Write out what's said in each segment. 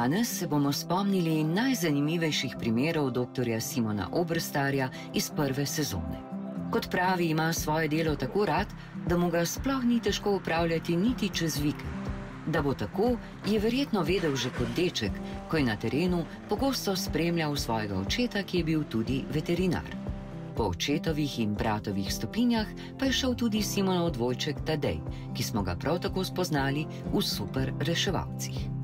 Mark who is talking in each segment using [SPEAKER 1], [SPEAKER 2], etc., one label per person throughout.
[SPEAKER 1] Danes se bomo spomnili najzanimivejših primerov dr. Simona Oberstarja iz prve sezone. Kot pravi, ima svoje delo tako rad, da mu ga sploh ni težko upravljati niti čez vikend. Da bo tako, je verjetno vedel že kot deček, ko je na terenu pogosto spremljal svojega očeta, ki je bil tudi veterinar. Po očetovih in bratovih stopinjah pa je šel tudi Simonov dvojček Tadej, ki smo ga prav tako spoznali v super reševalcih.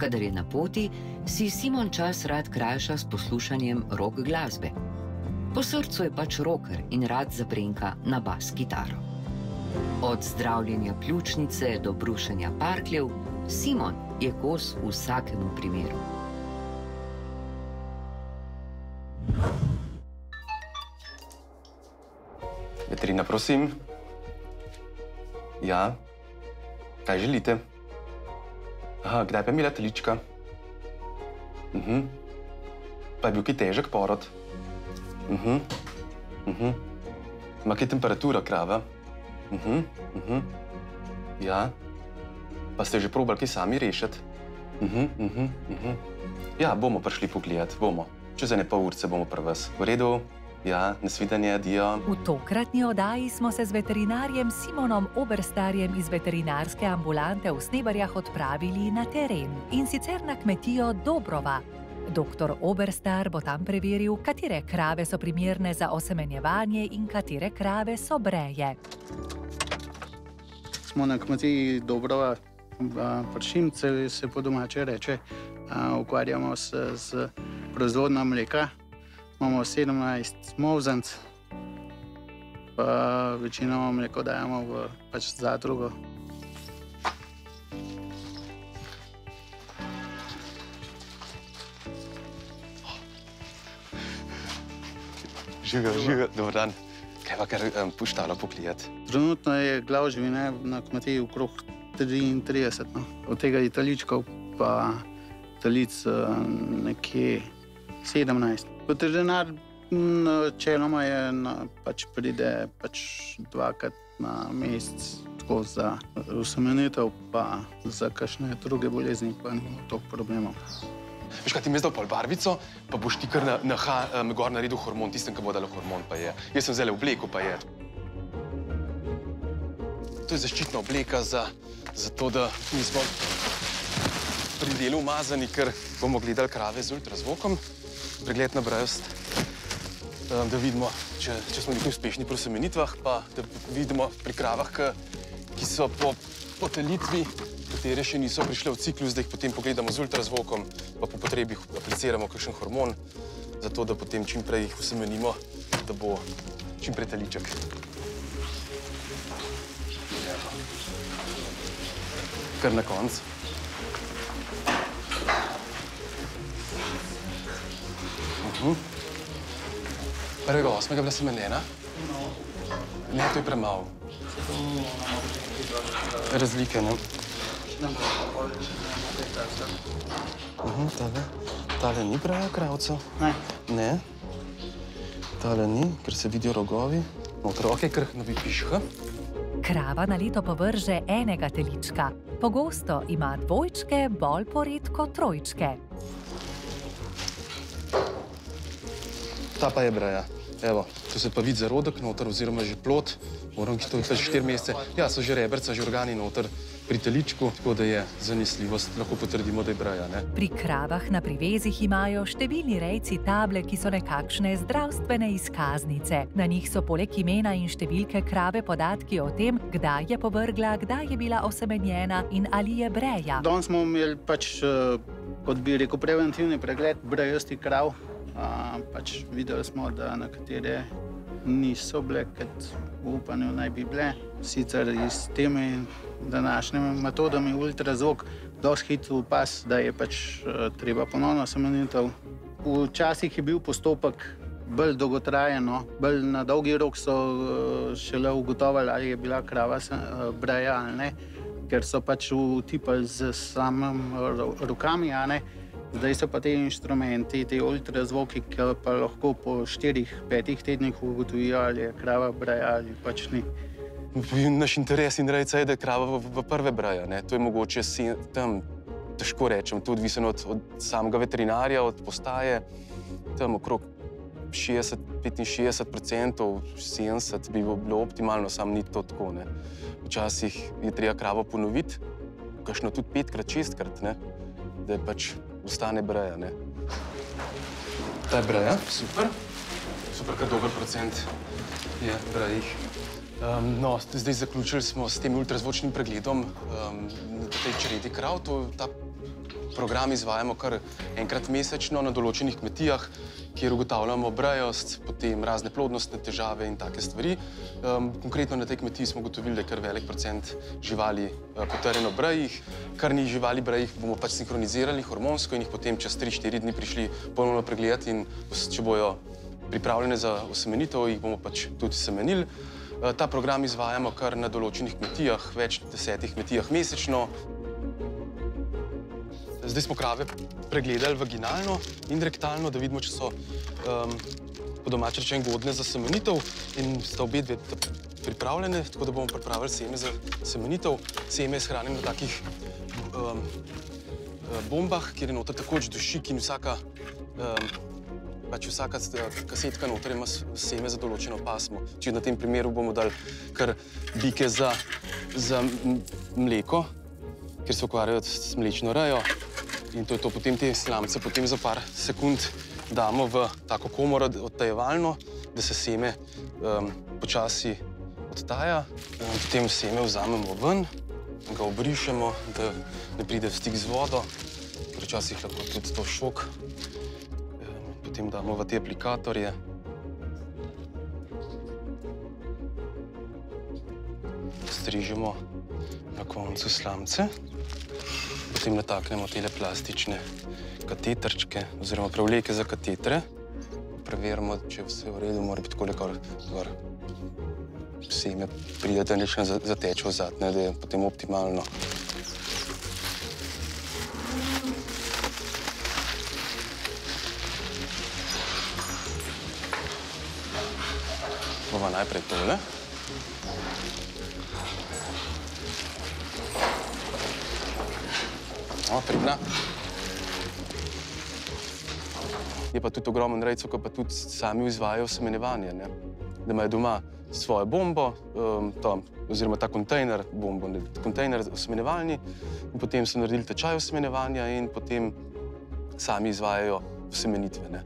[SPEAKER 1] Kadar je na poti, si Simon čas rad krajša s poslušanjem rock glasbe. Po srcu je pač roker in rad zaprenka na bas kitaro. Od zdravljenja pljučnice do brušenja parkljev, Simon je kos vsakemu primeru.
[SPEAKER 2] Veterina, prosim. Ja, kaj želite? Aha, kdaj pa je imela telička? Uh -huh. Pa je bil ki težek porod? Uh -huh. Uh -huh. Ma kaj temperatura krava? Uh -huh. Uh -huh. Ja, pa ste že probali kaj sami rešiti? Uh -huh. Uh -huh. Uh -huh. Ja, bomo prišli pogledat, bomo. Čez ene pol urce bomo pri vas. V redu? Ja, nasvidenje, dio.
[SPEAKER 3] V tokratni oddaji smo se z veterinarjem Simonom Oberstarjem iz veterinarske ambulante v Snebarjah odpravili na teren in sicer na kmetijo Dobrova. Doktor Oberstar bo tam preveril, katere krave so primerne za osemenjevanje in katere krave so breje.
[SPEAKER 4] Smo na kmetiji Dobrova, pršimce se po domače reče, ukvarjamo se z proizvodnjo mleka imamo 17 mozanc, pa večino mleko dajemo v pač zadrugo.
[SPEAKER 2] Živijo, živijo, dober dan. Kaj pa kar um, puštalo poklijati?
[SPEAKER 4] Trenutno je glav živine na kmetiji okrog 33, no. od tega je taličkov pa talic uh, nekje 17. Veterinar načeloma je na, pač pride pač dvakrat na mesec. Za usemenitev, pa za kakšne druge bolezni, pa ni toliko problemov.
[SPEAKER 2] Veš, kaj ti je zdaj pol barvico, pa boš ti kar na, na ha, um, gor naredil hormon, tistem, ki bo dal hormon, pa je. Jaz sem zelo obleko, pa je. To je zaščitna obleka za, za to, da nismo pri delu umazani, ker bomo gledali krave z ultrazvokom pregled na brajst, da vidimo, če, če smo nekaj uspešni pri semenitvah, pa da vidimo pri kravah, ki so po potelitvi, katere še niso prišle v ciklus, da jih potem pogledamo z ultrazvokom, pa po potrebi apliciramo kakšen hormon, zato da potem čim prej jih usemenimo, da bo čim prej teliček. Kar na koncu. Hm? Prvega osmega bila semenjena? Ne, to je premalo. Razlike, ne? Uhum, tale. tale ni pravi kravcev?
[SPEAKER 4] Ne.
[SPEAKER 2] Ne? Tale ni, ker se vidijo rogovi. Noter, ok, ker novi pišha.
[SPEAKER 3] Krava na leto povrže enega telička. Pogosto ima dvojčke, bolj poredko trojčke.
[SPEAKER 2] Ta pa je breja. Evo, tu se pa vidi zarodek noter, oziroma že plot. Moram, ki to je že štiri mesece. Ja, so že rebrca, že organi noter pri teličku, tako da je zanesljivost, lahko potrdimo, da je breja. Ne?
[SPEAKER 3] Pri kravah na privezih imajo številni rejci table, ki so nekakšne zdravstvene izkaznice. Na njih so poleg imena in številke krave podatki o tem, kdaj je povrgla, kdaj je bila osemenjena in ali je breja.
[SPEAKER 4] Danes smo imeli pač, kot bi rekel, preventivni pregled brejasti krav. Pač videli smo, da nekatere niso bile, kot v upanju naj bi bile. Sicer s temi današnjimi metodami ultrazvok dosti hitro upas, da je pač uh, treba ponovno semenitev. Včasih je bil postopek bolj dolgotrajen, no. bolj na dolgi rok so uh, šele ugotovili, ali je bila krava uh, breja ali ne, ker so pač utipali z samimi rokami. Zdaj so pa ti inštrumenti, ti ultrazvoki, ki pa lahko po 4-5 tednih ugotovijo, ali je krava braja ali pač ni.
[SPEAKER 2] Naš interes in rejca je, da je krava v, v prve braja. Ne? To je mogoče si, tam težko rečem, to je odvisno od, od samega veterinarja, od postaje. Tam okrog 60-65%, 70% bi bilo optimalno, samo ni to tako. Ne. Včasih je treba kravo ponoviti, kakšno tudi petkrat, šestkrat, ne, da je pač ostane breja. Ne. Ta je breja, super, super, kar dober procent je brejih. Um, no, zdaj zaključili smo s tem ultrazvočnim pregledom um, na tej čredi krav. To, ta program izvajamo kar enkrat mesečno na določenih kmetijah, kjer ugotavljamo brejost, potem razne plodnostne težave in take stvari. Um, konkretno na tej kmetiji smo ugotovili, da je kar velik procent živali uh, potrjeno brejih. Kar ni živali brejih, bomo pač sinhronizirali hormonsko in jih potem čez 3-4 dni prišli ponovno pregledati in če bojo pripravljene za osemenitev, jih bomo pač tudi semenili. Eh, ta program izvajamo kar na določenih kmetijah, več desetih kmetijah mesečno. Zdaj smo krave pregledali vaginalno in rektalno, da vidimo, če so um, po domači rečeno godne za semenitev in sta obe dve pripravljene, tako da bomo pripravili seme za semenitev. Seme shranjeno na takih um, bombah, kjer je noter takoč dušik in vsaka um, pač vsaka kasetka noter ima seme za določeno pasmo. Če na tem primeru bomo dali kar bike za, za mleko, ker se ukvarjajo s mlečno rejo. In to je to, potem te slamce potem za par sekund damo v tako komoro odtajevalno, da se seme um, počasi odtaja. In potem seme vzamemo ven, ga obrišemo, da ne pride v stik z vodo, ker včasih lahko tudi to šok potem damo v te aplikatorje. Strižemo na koncu slamce, potem nataknemo te plastične kateterčke oziroma prevleke za katetre. Preverimo, če vse v redu, mora biti koliko gor. Seme pridete nekaj zateče v zadnje, da je potem optimalno. bomo najprej tole. O, pridna. Je pa tudi ogromen rejcev, ki pa tudi sami izvajajo semenevanje. Ne? Da imajo doma svojo bombo, um, to, oziroma ta kontejner, bombo, ne, kontejner semenevalni, in potem so naredili tečaj semenevanja in potem sami izvajajo semenitve. Ne?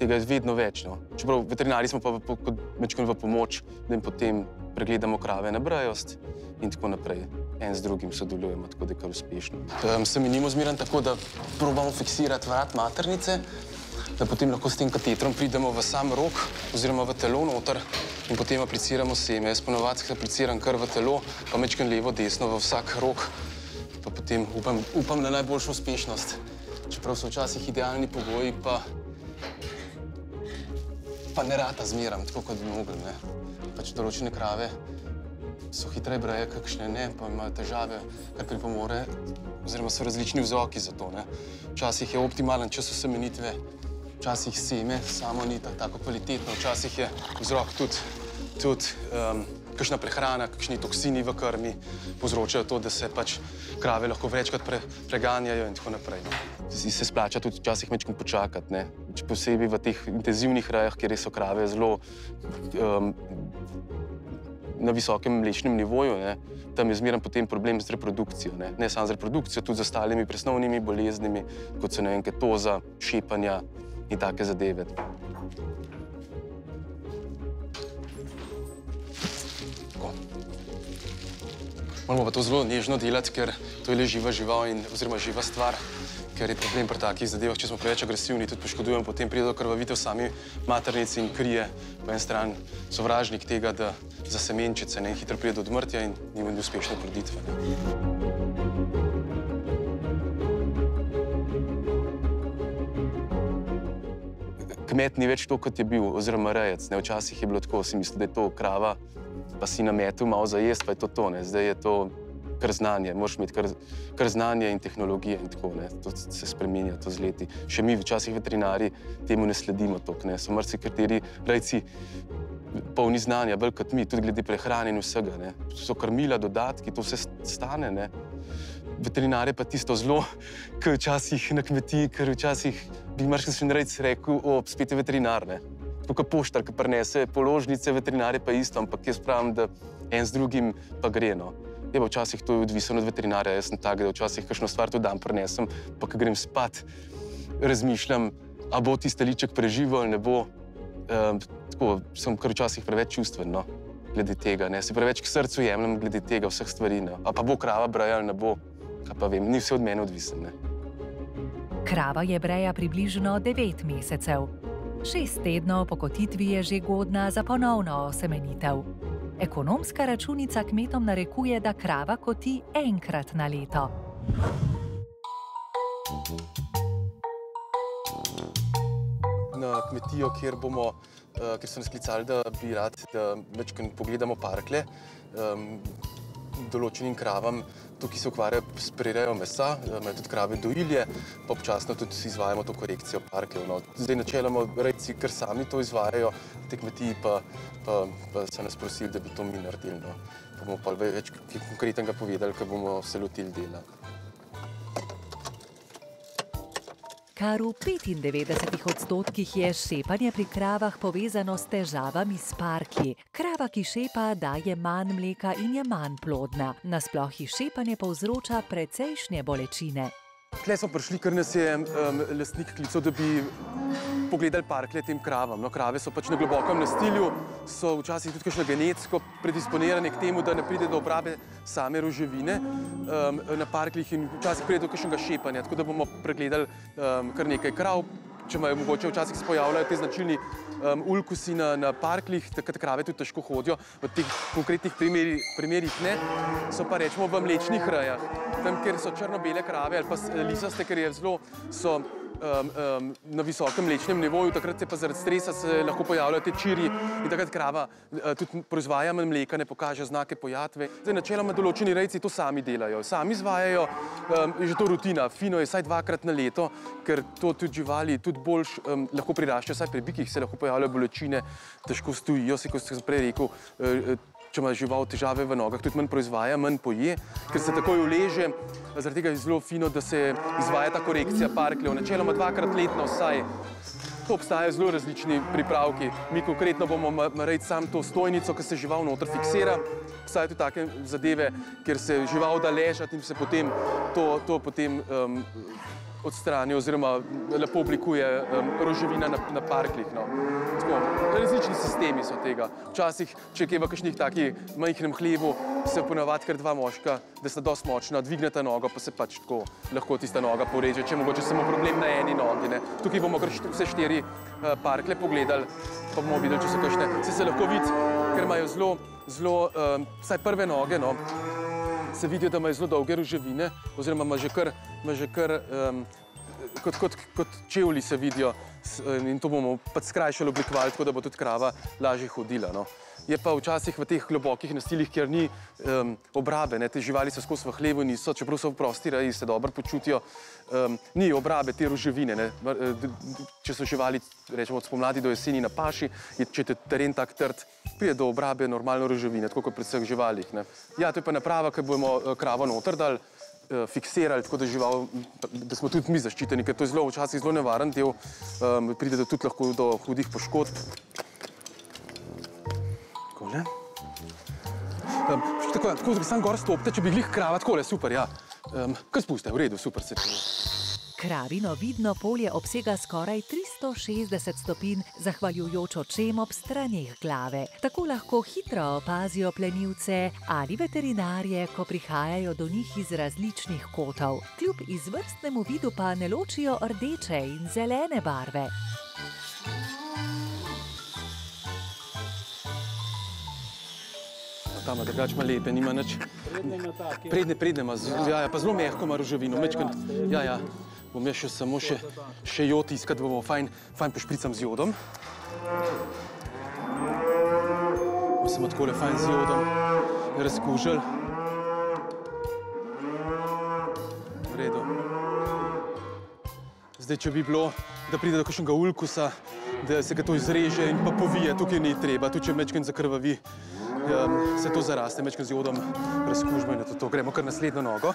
[SPEAKER 2] tega je vedno več. No. Čeprav veterinari smo pa kot večkrat v pomoč, da jim potem pregledamo krave na brajost in tako naprej. En z drugim sodelujemo, tako da je kar uspešno. Um, se menimo zmeraj tako, da probamo fiksirati vrat maternice, da potem lahko s tem katetrom pridemo v sam rok oziroma v telo noter in potem apliciramo seme. Jaz ponovadi apliciram kar v telo, pa mečkam levo, desno v vsak rok, pa potem upam, upam na najboljšo uspešnost. Čeprav so včasih idealni pogoji, pa pa ne rata zmeram, tako kot bi mogli. Pač določene krave so hitreje breje, kakšne ne, pa imajo težave, kar pripomore, oziroma so različni vzroki za to. Ne. Včasih je optimalen čas osemenitve, včasih seme samo ni tako kvalitetno, včasih je vzrok tudi, tudi um, kakšna prehrana, kakšni toksini v krmi povzročajo to, da se pač krave lahko večkrat pre, preganjajo in tako naprej. Si se splača tudi včasih večkrat počakati, ne? posebej v teh intenzivnih rajah, kjer so krave zelo um, na visokem mlečnem nivoju. Ne? Tam je zmeraj potem problem z reprodukcijo. Ne, ne samo z reprodukcijo, tudi z ostalimi presnovnimi boleznimi, kot so vem, ketoza, šepanja in take zadeve. Moramo pa to zelo nežno delati, ker to je le živa žival in oziroma živa stvar, ker je problem pri takih zadevah, če smo preveč agresivni, tudi poškodujemo, potem pride do krvavitev sami maternici in krije po en stran sovražnik tega, da za semenčice ne hitro pride do odmrtja in nima ni uspešne proditve. Kmet ni več to, kot je bil, oziroma rejec. Ne, včasih je bilo tako, si mislil, da je to krava, pa si na metu malo za jesti, pa je to to. Ne. Zdaj je to kar znanje, moraš imeti kar, kar znanje in tehnologije in tako ne. To se spremenja to z leti. Še mi včasih veterinari temu ne sledimo toliko. So marsikateri rajci polni znanja, bolj kot mi, tudi glede prehrane in vsega, ne. So krmila, dodatki, to vse stane, ne. veterinar je pa tisto zelo, ki včasih na kmetiji, ker včasih bi marsikaj še narec rekel, o, spet je veterinar, ne. Tako kot poštar, ki prenese položnice, veterinar je pa isto, ampak jaz pravim, da en z drugim pa gre, no. Je pa včasih to odvisno od veterinarja, jaz sem tak, da včasih kakšno stvar tudi dan prenesem, pa ko grem spat, razmišljam, a bo tisti liček preživel ali ne bo. Um, tako sem kar včasih preveč čustven, no, glede tega, ne. Se preveč k srcu jemljem glede tega vseh stvari, ne. A pa bo krava braja ali ne bo, kaj pa vem, ni vse od mene odvisen, ne.
[SPEAKER 3] Krava je breja približno 9 mesecev. Šest tednov po kotitvi je že godna za ponovno osemenitev. Ekonomska računica kmetom narekuje, da krava koti enkrat na leto.
[SPEAKER 2] Na kmetijo, kjer bomo, uh, kjer so nas klicali, da bi rad, da večkrat pogledamo parkle, um, določenim kravam, tukaj se ukvarjajo s prirejo mesa, imajo tudi krave dojilje, pa občasno tudi izvajamo to korekcijo parkljev. No. Zdaj načeloma rejci, ker sami to izvajajo, te kmetiji pa, pa, pa so nas prosili, da bi to mi naredili. No. Pa bomo pa več konkretnega povedali, ko bomo se lotili dela.
[SPEAKER 3] Kar v 95 odstotkih je šepanje pri kravah povezano s težavami s parki. Krava, ki šepa, daje manj mleka in je manj plodna. Nasploh ji šepanje povzroča precejšnje bolečine.
[SPEAKER 2] Tle smo prišli, ker nas je um, lastnik klical, da bi pogledali parkle tem kravam. No, krave so pač na globokem nastilju, so včasih tudi kakšno genetsko predisponirane k temu, da ne pride do obrabe same roževine um, na parklih in včasih pride do kakšnega šepanja. Tako da bomo pregledali um, kar nekaj krav, če imajo mogoče včasih se pojavljajo te značilni um, ulkusi na, na parklih, takrat krave tudi težko hodijo. V teh konkretnih primeri, primerih ne, so pa rečemo v mlečnih rajah. Tam, kjer so črno-bele krave ali pa lisaste, ker je zelo, so um, um, na visokem mlečnem nivoju, takrat se pa zaradi stresa se lahko pojavljajo te čiri in takrat krava uh, tudi proizvaja manj mleka, ne pokaže znake pojatve. Zdaj, načeloma določeni rejci to sami delajo, sami izvajajo, um, je že to rutina, fino je vsaj dvakrat na leto, ker to tudi živali tudi boljš um, lahko priraščajo, vsaj pri bikih se lahko pojavljajo bolečine, težko stojijo, se kot sem prej rekel, uh, če ima žival težave v nogah, tudi manj proizvaja, manj poje, ker se takoj uleže. Zaradi tega je zelo fino, da se izvaja ta korekcija parkljev, načeloma dvakrat letno vsaj. To obstajajo zelo različni pripravki. Mi konkretno bomo naredili sam to stojnico, ki se žival noter fiksira. Obstajajo tudi take zadeve, kjer se žival da ležati in se potem to, to potem um, odstrani oziroma lepo oblikuje um, roževina na, na parklih. No. Tako, različni sistemi so tega. Včasih, če je v kakšnih takih majhnem hlevu, se ponavadi kar dva moška, da sta dosti močna, dvigneta nogo, pa se pač tako lahko tista noga poreže, če mogoče samo problem na eni nogi. Ne. Tukaj bomo kar vse štiri uh, parkle pogledali, pa bomo videli, če so kakšne. Se se lahko vidi, ker imajo zelo, zelo, um, vsaj prve noge, no, se vidijo, da imajo zelo dolge roževine, oziroma ima že kar, ima že kar um, kot, kot, kot čevlji se vidijo in to bomo pač skrajšali oblikovali, tako da bo tudi krava lažje hodila. No. Je pa včasih v teh globokih nastilih, kjer ni um, obrabe, ne, te živali so skozi v hlevu, niso, čeprav so v prosti reji, se dobro počutijo, um, ni obrabe te roževine. Ne. Če so živali, rečemo od spomladi do jeseni na paši, je, če je teren tak trd, pride do obrabe normalno roževine, tako kot pri vseh živalih. Ne. Ja, to je pa naprava, ker bomo kravo noter dali, fiksirali, tako da, žival, da smo tudi mi zaščiteni, ker to je zelo včasih zelo nevaren del, um, pride tudi lahko do hudih poškodb. Tako, tako da sam gor stopite, če bi glih krava, takole, super, ja. Um, kaj spuste, v redu, super se čuje.
[SPEAKER 3] Kravino vidno polje obsega skoraj 360 stopinj, zahvaljujoč očem ob straneh glave. Tako lahko hitro opazijo plenilce ali veterinarje, ko prihajajo do njih iz različnih kotov. Kljub izvrstnemu vidu pa ne ločijo rdeče in zelene barve.
[SPEAKER 2] Tam ima drugače ima lepe, nima nič. Predne, predne ima, ja, ja, pa zelo mehko ima roževino, mečkant, ja, ja. Bom jaz še samo še, še jod iskat, bomo fajn, fajn pošpricam z jodom. Bomo samo takole fajn z jodom razkužili. V redu. Zdaj, če bi bilo, da pride do kakšnega ulkusa, da se ga to izreže in pa povije, tukaj ni treba, tudi če mečken zakrvavi, um, se to zaraste, mečken z jodom razkužimo in to, to. Gremo kar naslednjo nogo.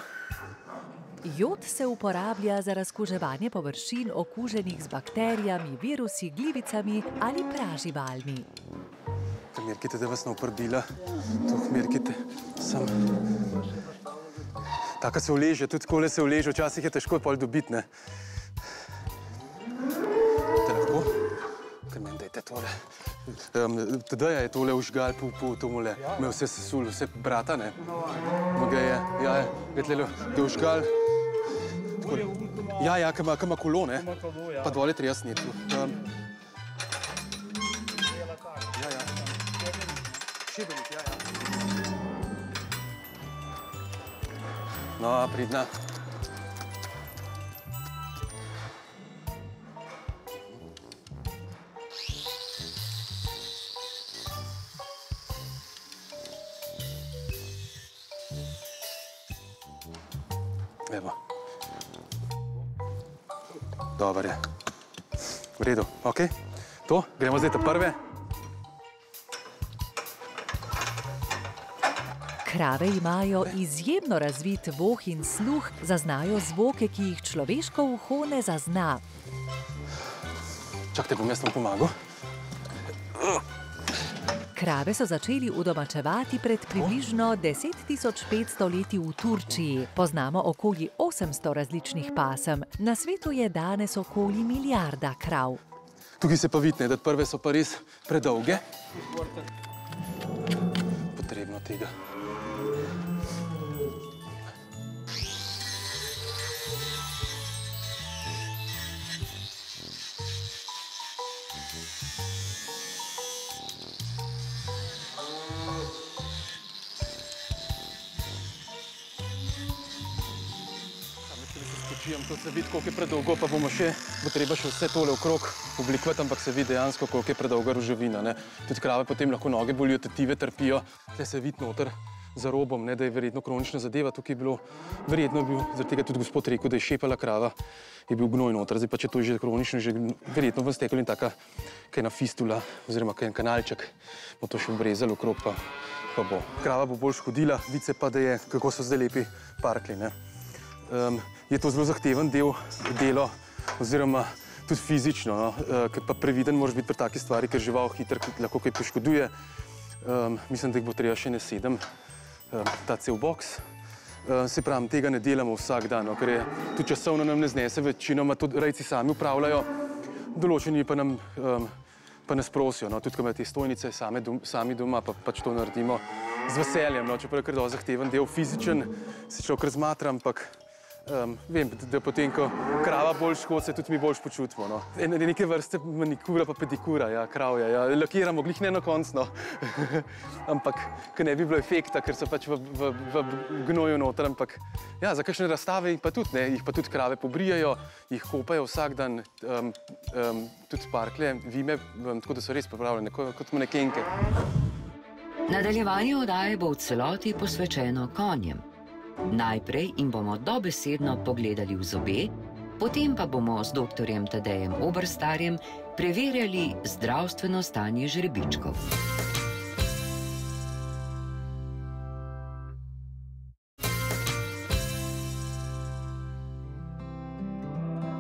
[SPEAKER 3] Jod se uporablja za razkuževanje površin okuženih z bakterijami, virusi, glivicami ali praživalmi.
[SPEAKER 2] Merkite, da vas ne uprbila, to merkite, sem. Taka se uleže, tudi kole se uleže, včasih je težko pol dobiti, ne. Te lahko? Ker meni dajte tole. Um, tedaj je tole užgal po, po tomole, me vse sesul, vse brata, ne. Moga je, ja, je, gledaj, da je užgal. Ja, ja, kama, kama kolo, ne. Pa dole treba sneti. Um, ja, ja. Šibenik, ja, ja. No, pridna. V redu, ok. To, gremo zdaj ta prve.
[SPEAKER 3] Krave imajo izjemno razvit voh in sluh, zaznajo zvoke, ki jih človeško uho ne zazna.
[SPEAKER 2] Čakajte, bom jaz vam pomagal.
[SPEAKER 3] Krave so začeli udomačevati pred približno 10.500 leti v Turčiji. Poznamo okoli 800 različnih pasem. Na svetu je danes okoli milijarda krav.
[SPEAKER 2] Tukaj se pa vidi, ne, da prve so pa res predolge. Potrebno tega. Spočijem, to se vidi, koliko je predolgo, pa bomo še, bo treba še vse tole okrog oblikovati, ampak se vidi dejansko, koliko je predolga roževina. Ne. Tudi krave potem lahko noge bolijo, tetive trpijo. Tle se vidi noter za robom, ne, da je verjetno kronična zadeva. Tukaj je bilo, verjetno je bil, zaradi tega tudi gospod rekel, da je šepala krava, je bil gnoj noter. Zdaj pa, če to je že kronično, že verjetno v steklu in taka, kaj na fistula, oziroma kaj en kanalček, bo to še obrezalo okrog, pa, pa bo. Krava bo bolj škodila, vidi se pa, da je, kako so zdaj lepi parkli, ne. Um, je to zelo zahteven del delo, oziroma tudi fizično, no? uh, ker pa previden moraš biti pri taki stvari, ker žival hitro lahko kaj poškoduje. Um, mislim, da jih bo treba še ne sedem, um, ta cel boks. Uh, se pravim, tega ne delamo vsak dan, no? ker je tudi časovno nam ne znese, večinoma tudi rejci sami upravljajo, določeni pa nam um, pa nas prosijo, no? tudi ko imajo te stojnice same dom, sami doma, pa pač to naredimo z veseljem, no? čeprav je kar zahteven del, fizičen, se človek razmatra, ampak Um, vem, da potem, ko krava bolj škodi, se tudi mi bolj počutimo. No. Neke vrste manikura, pa pedikura, ja, kravja, ja. lakiramo, glih ne na koncu. No. ampak, ne bi bilo efekta, ker so pač v, v, v gnoju noter. Ampak, ja, za kakšne razstave pa tudi, ne, jih pa tudi krave pobrijajo, jih kopajo vsak dan, um, um, tudi sparkle, vime, um, tako da so res pripravljene, kot, kot manekenke.
[SPEAKER 1] Nadaljevanje oddaje bo v celoti posvečeno konjem. Najprej jim bomo dobesedno pogledali v zobe, potem pa bomo z dr. Tadejem Obrstarjem preverjali zdravstveno stanje žrebičkov.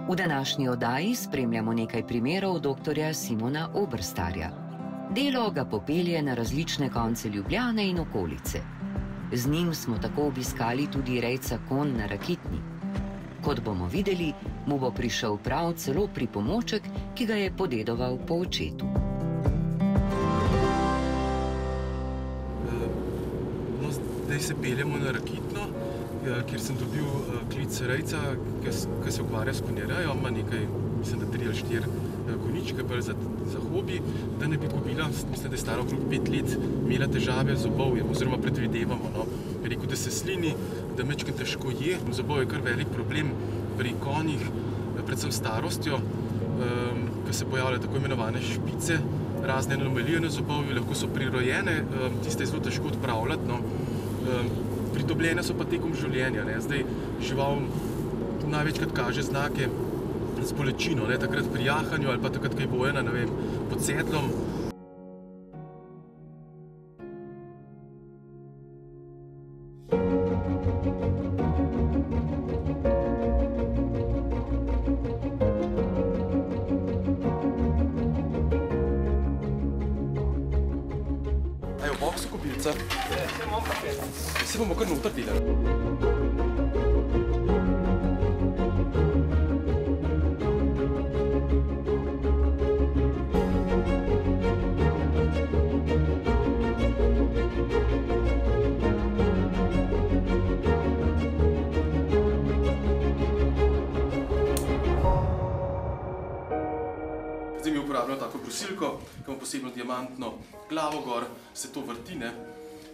[SPEAKER 1] V današnji oddaji spremljamo nekaj primerov dr. Simona Obrstarja. Delo ga popelje na različne konce Ljubljane in okolice. Z njim smo tako obiskali tudi rejca kon na Rakitni. Kot bomo videli, mu bo prišel prav celo pripomoček, ki ga je podedoval po očetu.
[SPEAKER 2] No, zdaj se peljemo na Rakitno, kjer sem dobil klic rejca, ki se ukvarja s konjerajo, ima nekaj, mislim, da tri ali štiri koničke za, za hobi, da ne bi gubila, mislim, da je stara okrog pet let, imela težave z obovjem, oziroma predvidevamo. No. Rekel, da se slini, da mečke težko je, zobov je kar velik problem pri konjih, predvsem starostjo, um, ko se pojavljajo tako imenovane špice, razne anomalije na zobovju, lahko so prirojene, um, tiste je zelo težko odpravljati. No. Um, pridobljene so pa tekom življenja. Ne. Zdaj žival največkrat kaže znake z bolečino, ne, takrat pri jahanju ali pa takrat, ko je bojena, ne vem, pod sedlom.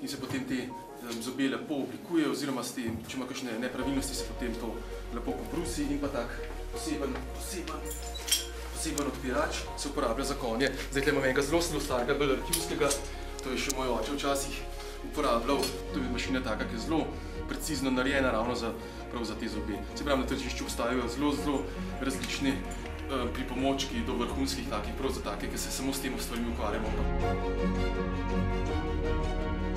[SPEAKER 2] In se potem te zobe lepo oblikuje, oziroma s tem, če ima kakšne nepravilnosti, se potem to lepo pobrusi in pa tak poseben, poseben, poseben odpirač se uporablja za konje. Zdaj tukaj imam enega zelo, zelo starega, bolj arhivskega, to je še moj oče včasih uporabljal, to je mašina taka, ki je zelo precizno narejena ravno za, prav za te zobe. Se pravi, na tržišču obstajajo zelo, zelo različni eh, pripomočki do vrhunskih takih, prav za take, ki se samo s tem stvarmi ukvarjamo.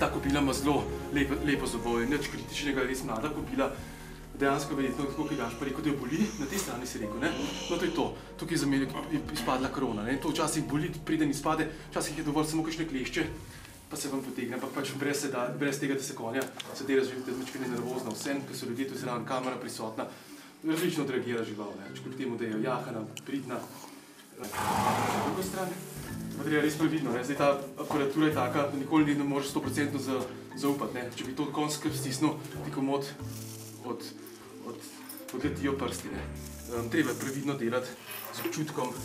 [SPEAKER 2] ta kobila ima zelo lepo, lepo zoboje, nič kritičnega, res mlada kobila. Dejansko verjetno, tako kot je rekel, da jo boli, na tej strani si rekel, ne? No to je to, tukaj je za mene izpadla krona, ne? To včasih boli, preden izpade, včasih je dovolj samo kakšne klešče, pa se vam potegne, ampak pač brez, se da, brez tega, da se konja, se dela razvijete zmečkene nervozna, vsem, ker so ljudje tu zraven, kamera prisotna, različno odreagira žival, ne? Kljub temu, da je jahana, pridna. Na drugo stran, pa treba res previdno, ne? Zdaj ta aparatura je taka, da nikoli ne moreš 100% za, zaupati, ne? Če bi to konj skrb stisnil, ti komod od, od, odletijo prsti, ne? Um, treba je previdno delati z občutkom,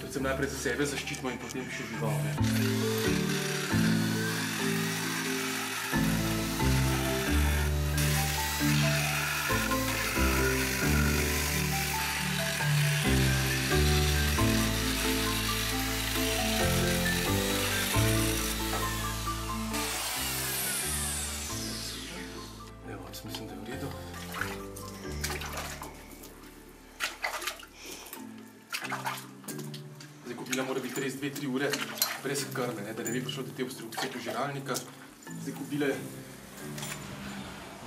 [SPEAKER 2] predvsem najprej za sebe zaščitimo in potem še žival,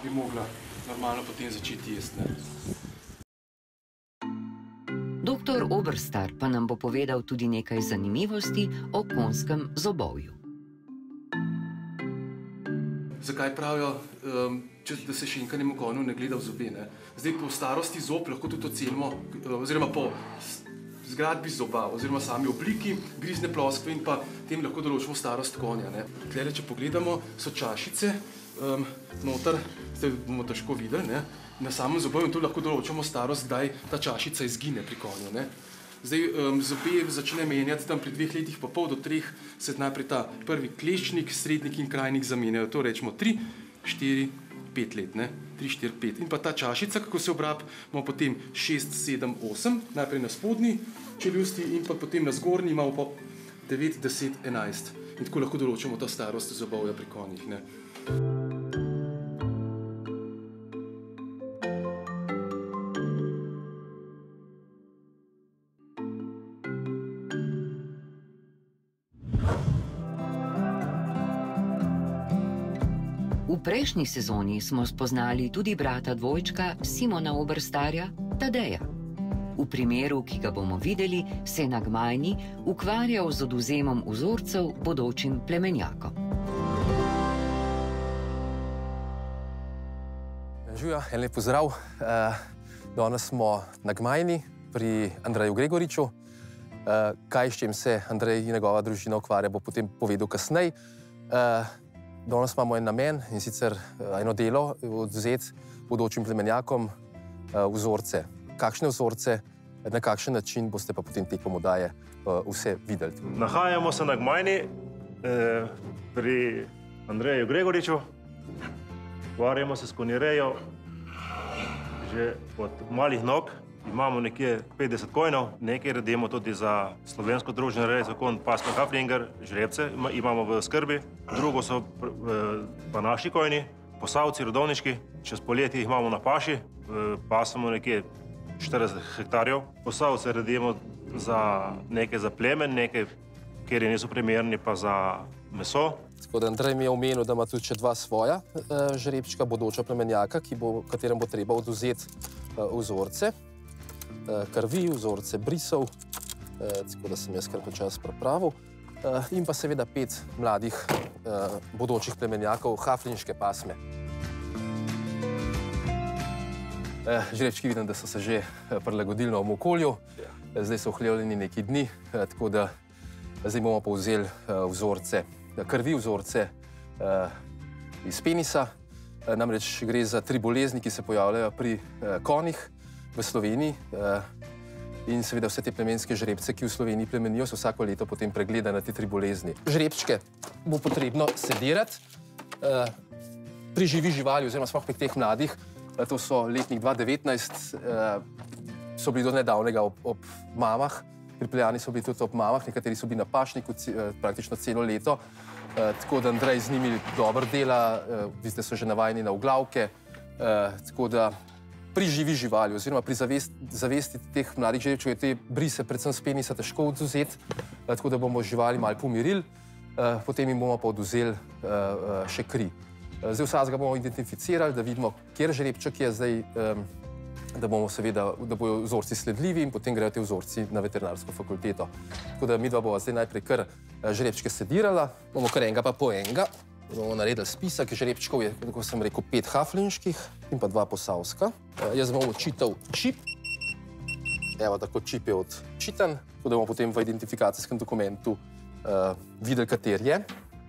[SPEAKER 2] bi mogla normalno potem začeti jesti. Ne.
[SPEAKER 1] Doktor Oberstar pa nam bo povedal tudi nekaj zanimivosti o konskem zobovju.
[SPEAKER 2] Zakaj pravijo, um, če, da se šinkanemu konju ne gleda v zobe? Ne? Zdaj, po starosti zob lahko tudi ocenimo, eh, oziroma po zgradbi zoba, oziroma sami obliki grizne ploskve in pa tem lahko določimo starost konja. Tukaj, če pogledamo, so čašice um, noter, zdaj bomo težko videli, ne? na samem zobovju in tu lahko določamo starost, kdaj ta čašica izgine pri konju. Ne? Zdaj, um, zobe začne menjati tam pri dveh letih, pa pol do treh, se najprej ta prvi kleščnik, srednjik in krajnik zamenjajo. To rečemo tri, štiri, pet let, ne? tri, štiri, pet. In pa ta čašica, kako se obrab, imamo potem šest, sedem, osem, najprej na spodnji čeljusti in pa potem na zgornji imamo pa devet, deset, enajst. In tako lahko določamo ta starost zobovja pri konjih. Ne?
[SPEAKER 1] V prejšnji sezoni smo spoznali tudi brata dvojčka Simona Oberstarja Tadeja. V primeru, ki ga bomo videli, se je na Gmajni ukvarjal z oduzemom vzorcev bodočim plemenjakom.
[SPEAKER 5] Živijo, en lep pozdrav. Eh, Danes smo na Gmajni pri Andreju Gregoriču. Eh, Kaj s čim se Andrej in njegova družina ukvarja, bo potem povedal kasneje. Eh, Danes imamo en namen in sicer eh, eno delo odzeti bodočim plemenjakom eh, vzorce. Kakšne vzorce, na kakšen način boste pa potem tekom oddaje eh, vse videli.
[SPEAKER 6] Nahajamo se na Gmajni eh, pri Andreju Gregoriču, ukvarjamo se s konjerejo že od malih nog. Imamo nekje 50 kojnov, nekaj redimo tudi za slovensko družino reje, zakon Pascal Haflinger, žrebce ima- imamo v skrbi, drugo so eh, pa naši kojni, posavci, rodovniški, čez poletje jih imamo na paši, pasamo nekje 40 hektarjev. Posavce redimo za nekaj za plemen, nekaj, kjer niso primerni pa za meso.
[SPEAKER 5] Tako da Andrej mi je omenil, da ima tudi še dva svoja uh, žrebčka, bodoča plemenjaka, bo, katerem bo treba oduzeti uh, vzorce, uh, krvi, vzorce brisov, uh, tako da sem jaz kar počas pripravil. Uh, in pa seveda pet mladih uh, bodočih plemenjakov, haflinške pasme. Uh, žrebčki vidim, da so se že eh, prilagodili novemu okolju, Eh, zdaj so ohlevljeni neki dni, uh, tako da zdaj bomo pa vzeli uh, vzorce krvi vzorce uh, iz penisa. Uh, namreč gre za tri bolezni, ki se pojavljajo pri uh, konjih v Sloveniji. Uh, in seveda vse te plemenske žrebce, ki v Sloveniji plemenijo, se vsako leto potem pregleda na te tri bolezni. Žrebčke bo potrebno sedirati uh, pri živi živali, oziroma sploh pri teh mladih. Uh, to so letnik 2019, uh, so bili do nedavnega ob, ob mamah. Pripeljani so bili tudi ob mamah, nekateri so bili na pašniku eh, praktično celo leto. Eh, Tako da Andrej z njimi dobro dela, eh, vi ste se že navajeni na uglavke. eh, Tako da pri živi živali, oziroma pri zavest, zavesti teh mladih žrečev, je te brise, predvsem s penisa, težko oduzeti. Tako da bomo živali malo pomirili, potem jim bomo pa oduzeli še kri. Zdaj vsakega bomo identificirali, da vidimo, kjer žrebček je zdaj. Da bomo seveda, da bodo vzorci sledljivi in potem grejo ti vzorci na veterinarsko fakulteto. Tako da mi dva bova zdaj najprej kar eh, žrebčke sedirala, bomo kar enega pa po enega. Bomo naredili spisek žrebčkov, je, kot sem rekel, pet haflinških in pa dva posavska. Eh, Jaz bom očital čip. Evo, tako čip je odčitan, tako da bomo potem v identifikacijskem dokumentu uh, videli, kater je.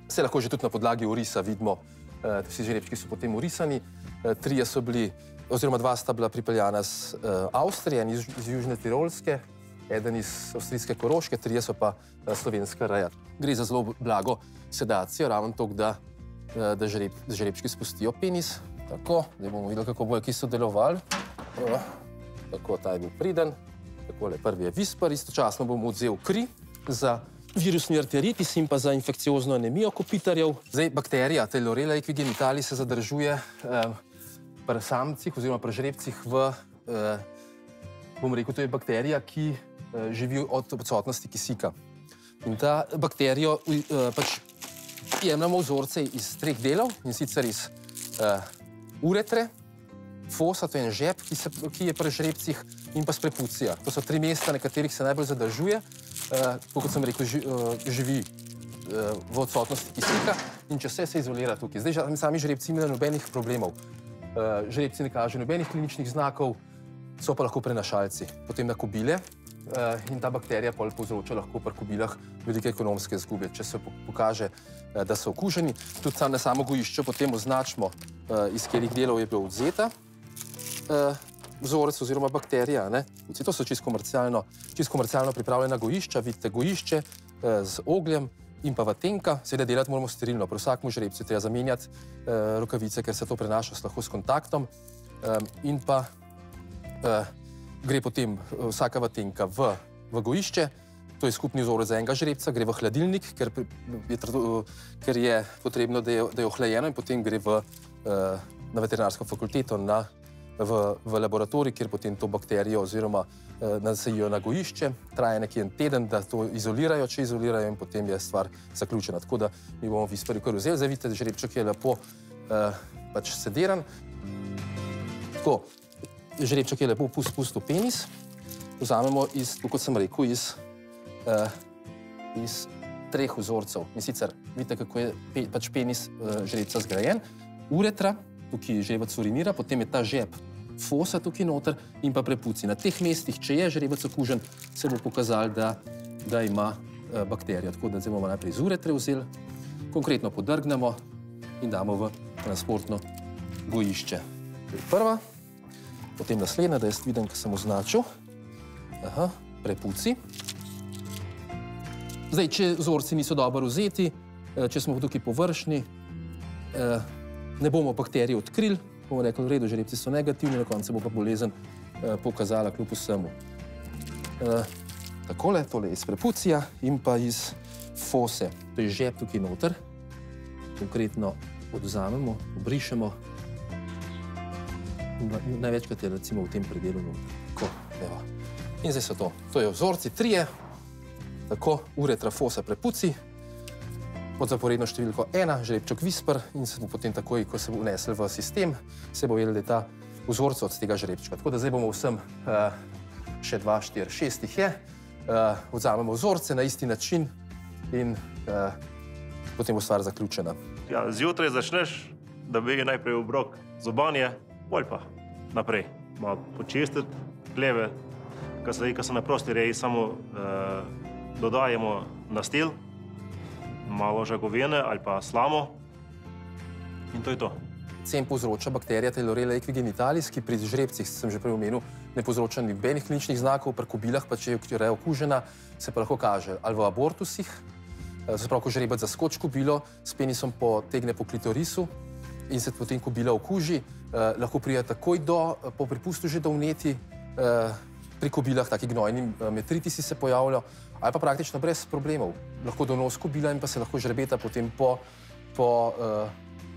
[SPEAKER 5] Se lahko že tudi na podlagi orisa vidimo, uh, vsi žrebčki so potem orisani. Uh, trije so bili, oziroma dva sta bila pripeljana z uh, Avstrije, en iz, iz Južne Tirolske, eden iz avstrijske Koroške, trije so pa uh, slovenska raja. Gre za zelo blago sedacijo, ravno to, da, uh, da, žreb, žrebčki spustijo penis. Tako, da bomo videli, kako bojo ki sodelovali. Uh, tako, ta je bil priden. Takole, prvi je vispar, istočasno bom vzel kri za virusni arteritis in pa za infekciozno anemijo kopitarjev. Zdaj, bakterija Telorella equigenitali se zadržuje eh, pri samcih oziroma pri žrebcih v, eh, bom rekel, to je bakterija, ki eh, živi od odsotnosti kisika. In ta bakterijo eh, pač jemljemo vzorce iz treh delov in sicer iz eh, uretre, fosa, to je en žep, ki, se, ki je pri žrebcih, in pa sprepucija. To so tri mesta, na katerih se najbolj zadržuje, uh, kot sem rekel, ži, uh, živi uh, v odsotnosti kisika in če vse se izolira tukaj. Zdaj, sami žrebci imajo nobenih problemov. Uh, žrebci ne kažejo nobenih kliničnih znakov, so pa lahko prenašalci. Potem na kobile. Uh, in ta bakterija pol povzroča lahko pri kobilah velike ekonomske izgube. Če se po- pokaže, uh, da so okuženi, tudi sam na samo gojišče potem označimo, iz katerih delov je bila odzeta vzorec oziroma bakterija. Ne? Vsi to so čisto komercialno, čisto komercialno pripravljena gojišča, vidite gojišče z ogljem in pa vatenka. Seveda delati moramo sterilno, pri vsakem žrebcu je treba zamenjati uh, rokavice, ker se to prenaša lahko s kontaktom. Um, in pa uh, gre potem uh, vsaka vatenka v, v gojišče. To je skupni vzorec za enega žrebca, gre v hladilnik, ker je, trdo- ker je potrebno, da je, da je ohlajeno, in potem gre v, uh, na veterinarsko fakulteto, na, v, v laboratorij, kjer potem to bakterijo oziroma uh, nasejijo na gojišče. Traja nekje en teden, da to izolirajo, če izolirajo, in potem je stvar zaključena. Tako da mi bomo visperju kar vzeli, zdaj vidite, da žrebček je lepo uh, pač sediran. Tako, žrebček je lepo spustil penis, vzamemo iz, kot sem rekel, iz, uh, iz treh vzorcev. In sicer vidite, kako je pe, pač penis uh, žrebca zgrajen, uretra, tukaj žrebec urinira, potem je ta žep fosa tukaj noter in pa prepuci. Na teh mestih, če je žrebec okužen, se bo pokazalo, da, da ima uh, bakterijo. Tako da zdaj bomo najprej iz uretre vzeli, konkretno podrgnemo in damo v transportno gojišče. To je prva, potem naslednja, da jaz vidim, kaj sem označil. Aha, prepuci. Zdaj, če vzorci niso dobro vzeti, eh, če smo tukaj površni, eh, ne bomo bakterij odkrili, bomo rekli, v redu, žrebci so negativni, na koncu bo pa bolezen uh, pokazala kljub vsemu. Uh, takole, tole iz prepucija in pa iz fose. To je žep tukaj noter. Konkretno odvzamemo, obrišemo. Največkrat je recimo v tem predelu noter. In zdaj so to. To je vzorci trije, tako ure trafosa prepuci, pod zaporedno številko ena, žrebček Visper in se bo potem takoj, ko se bo vnesel v sistem, se bo vedel, da je ta vzorc od tega žrebčka. Tako da zdaj bomo vsem uh, še dva, štir, šest jih je, uh, vzamemo vzorce na isti način in uh, potem bo stvar zaključena.
[SPEAKER 6] Ja, zjutraj začneš, da bi najprej obrok zobanje, bolj pa naprej. Malo počistiti pleve, kar se, se na prosti reji samo uh, dodajemo na stil, malo žagovine ali pa slamo in to je to.
[SPEAKER 5] Cem povzroča bakterija Telorella equigenitalis, ki pri žrebcih, sem že prej omenil, ne povzroča nobenih kliničnih znakov, pri kobilah pa če je okužena, se pa lahko kaže ali v abortusih, se pravi, ko žrebec zaskoči kobilo, s penisom potegne po klitorisu in se potem kobila okuži, eh, lahko prija takoj do, po pripustu že do vneti, eh, pri kobilah taki gnojni eh, metritisi se pojavljajo, ali pa praktično brez problemov. Lahko donos kobila in pa se lahko žrebeta potem po, po uh,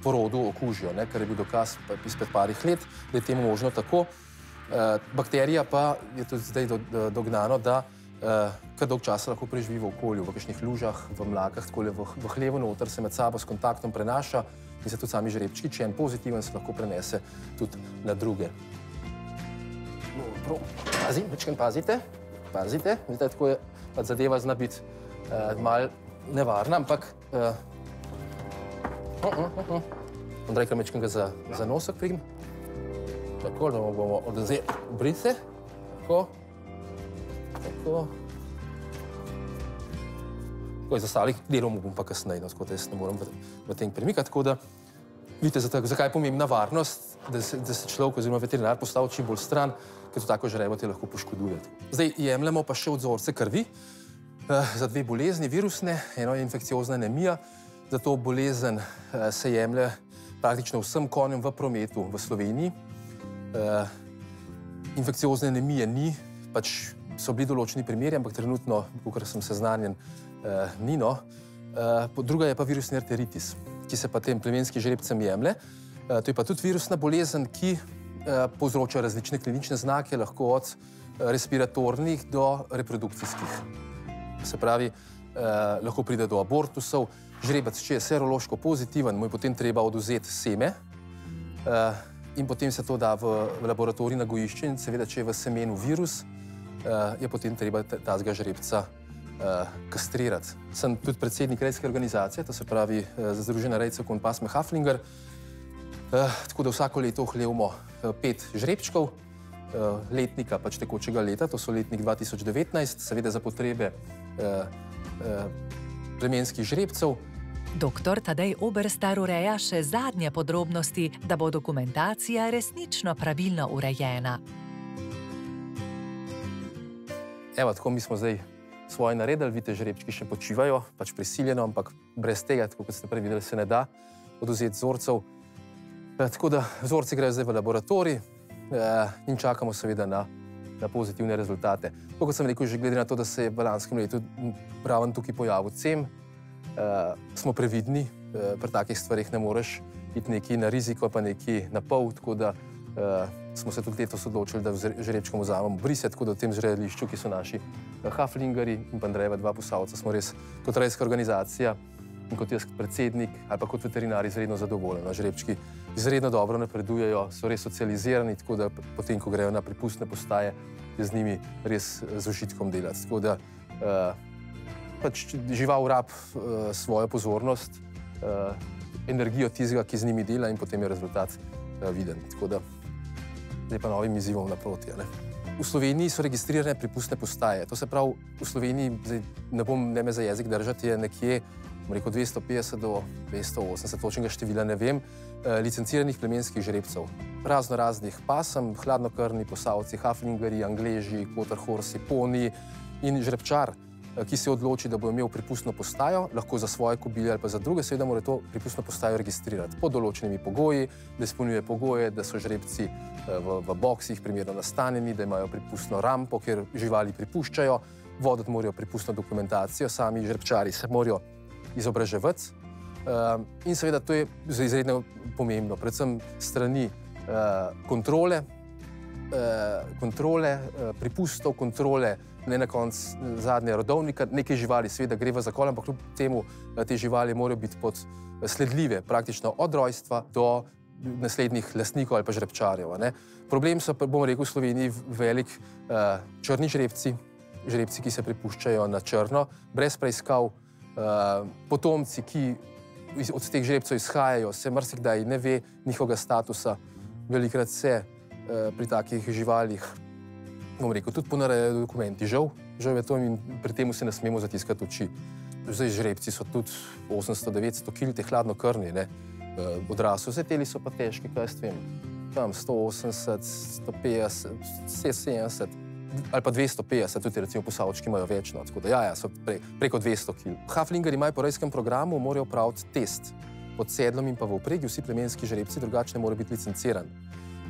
[SPEAKER 5] porodu okužijo, ne? kar je bil dokaz izpred parih let, da je temu možno tako. Uh, bakterija pa je tudi zdaj do, do, dognano, da uh, kar dolg časa lahko preživi v okolju, v kakšnih lužah, v mlakah, tako v, v hlevu noter se med sabo s kontaktom prenaša in se tudi sami žrebčki, če en pozitiven, se lahko prenese tudi na druge. No, Pazi, večkrat pazite, pazite, vidite, tako je pač zadeva zna biti uh, mal nevarna, ampak uh, uh, uh, uh. Andrej, kaj mečkam ga za, za nosek prigim. Tako, da bomo odvzeli brice. Tako, tako. Tako, iz ostalih delov bom pa kasneje, no, tako da jaz ne morem v, v tem premikati. Tako da, vidite, zakaj je pomembna varnost, da se, da se človek oziroma veterinar postavi čim bolj stran, ker to tako žrebo te lahko poškoduje. Zdaj jemljemo pa še vzorce krvi eh, za dve bolezni, virusne, eno je infekciozna anemija. Za to bolezen eh, se jemlje praktično vsem konjem v prometu v Sloveniji. Eh, infekciozne anemije ni, pač so bili določeni primeri, ampak trenutno, kot sem seznanjen, eh, ni no. Eh, druga je pa virusni arteritis, ki se pa tem plemenskim žrebcem jemlje. Eh, to je pa tudi virusna bolezen, ki Eh, povzroča različne klinične znake, lahko od eh, respiratornih do reprodukcijskih. Se pravi, lahko pride do abortusov, žrebec, če je serološko pozitiven, mu je potem treba oduzeti seme in potem se to da v, v laboratorij na gojišče in seveda, če je v semenu virus, je potem treba tazga žrebca eh, kastrirati. Sem tudi predsednik rejske organizacije, to se pravi eh, Združena rejca Konpasme Haflinger, Eh, tako da vsako leto ohlevamo eh, pet žrebčkov, eh, letnika pač tekočega leta, to so letnik 2019, seveda za potrebe plemenskih žrebcev.
[SPEAKER 3] Doktor Tadej Oberstar ureja še zadnje podrobnosti, da bo dokumentacija resnično pravilno urejena.
[SPEAKER 5] Evo, tako mi smo zdaj svoje naredili, vidite, žrebčki še počivajo, pač prisiljeno, ampak brez tega, kot ste prej videli, se ne da oduzeti vzorcev. Eh, tako da vzorci grejo zdaj v laboratorij eh, in čakamo seveda na, na pozitivne rezultate. Tako kot sem rekel, že glede na to, da se je v lanskem letu pravi tukaj pojavil cem, eh, smo previdni, eh, pri takih stvarih ne moreš iti neki na riziko, pa neki na pol. Tako da eh, smo se tudi letos odločili, da žrečkom vzamemo brise, tako da v tem zrelišču, ki so naši eh, Haflingari in pa Andrejeva dva posavca, smo res kot rejska organizacija in kot jaz, predsednik ali pa kot veterinar, izredno zadovoljen. Žrebčki izredno dobro napredujejo, so res socializirani, tako da potem, ko grejo na pripustne postaje, je z njimi res z užitkom delati. Tako da uh, pač žival rab uh, svojo pozornost, uh, energijo tistega, ki z njimi dela in potem je rezultat uh, viden. Tako da zdaj pa novim izzivom naproti. V Sloveniji so registrirane pripustne postaje. To se pravi, v Sloveniji, zdaj, ne bom ne me za jezik držati, je nekje rekel, 250 do 280, točnega števila ne vem, eh, licenciranih plemenskih žrebcev. Razno raznih pasem, hladnokrvni posavci, haflingari, angleži, kotarhorsi, poni in žrebčar. Eh, ki se odloči, da bo imel pripustno postajo, lahko za svoje kobile ali pa za druge, seveda mora to pripustno postajo registrirati pod določenimi pogoji, da izpolnjuje pogoje, da so žrebci eh, v, v boksih primerno nastanjeni, da imajo pripustno rampo, kjer živali pripuščajo, voditi morajo pripustno dokumentacijo, sami žrebčari se morajo izobraževati. In seveda to je izredno pomembno, predvsem strani kontrole, kontrole pripustov, kontrole ne na koncu zadnje rodovnika, nekaj živali, seveda gre v zakol, ampak kljub temu te živali morajo biti pod sledljive, praktično od rojstva do naslednjih lastnikov ali pa žrebčarjev. Ne. Problem so, bomo rekel, v Sloveniji velik uh, črni žrebci, žrebci, ki se pripuščajo na črno, brez preiskav, uh, potomci, ki od teh žrebcev izhajajo, se marsikdaj ne ve njihovega statusa, velikrat se uh, pri takih živalih bom rekel, tudi ponarejajo dokumenti. Žal, žal je to in pri tem se ne smemo zatiskati oči. Zdaj žrebci so tudi 800-900 kg, te hladno krni, ne. Eh, odrasli, vse teli so pa težki, kaj s tem. Tam 180, 150, 70 ali pa 250, tudi recimo posavčki imajo več, no, tako da ja, ja so pre, preko 200 kg. Haflingeri imajo po rejskem programu, morajo praviti test pod sedlom in pa v upregi, vsi plemenski žrebci drugačne morajo biti licencirani.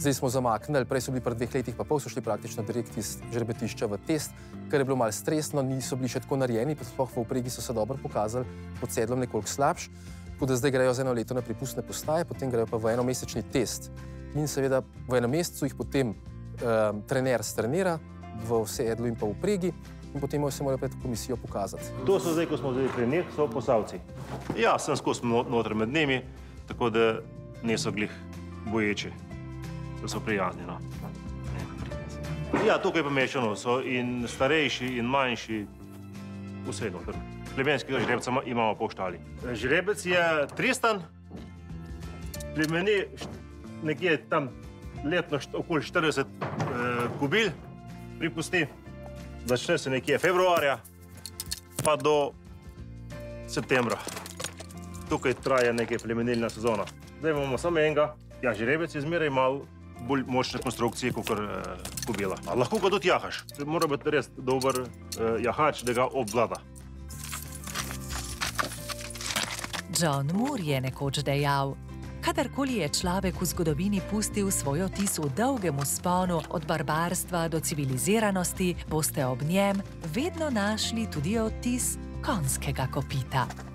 [SPEAKER 5] Zdaj smo zamaknili, prej so bili pred dveh letih, pa pol so šli praktično direkt iz žrebetišča v test, ker je bilo malo stresno, niso bili še tako narejeni, pa sploh v upregi so se dobro pokazali, pod sedlom nekoliko slabš. Tako da zdaj grejo za eno leto na pripustne postaje, potem grejo pa v enomesečni test. In seveda v enem mesecu jih potem um, trener strenira v sedlu in pa v upregi. In potem se morajo pred komisijo pokazati.
[SPEAKER 6] To so zdaj, ko smo zdaj pri njih, so posavci. Ja, sem skozi noter med njimi, tako da niso glih boječi so prijazni. No. Ja, tukaj je pomešano, so in starejši, in manjši, vse eno. Plemenskega žrebca imamo po štali. Žrebec je tristan, plemeni nekje tam letno okoli 40 eh, kubil pripusti. Začne se nekje februarja, pa do septembra. Tukaj traja nekaj plemenilna sezona. Zdaj imamo samo enega. Ja, žrebec je zmeraj malo bolj močne konstrukcije kot uh, kobila. A lahko ga tudi jahaš. Mora biti res dober uh, jahač, da ga obvlada.
[SPEAKER 3] John Moore je nekoč dejal: Kadarkoli je človek v zgodovini pustil svoj otis v dolgem sponu od barbarstva do civiliziranosti, boste ob njem vedno našli tudi otis konskega kopita.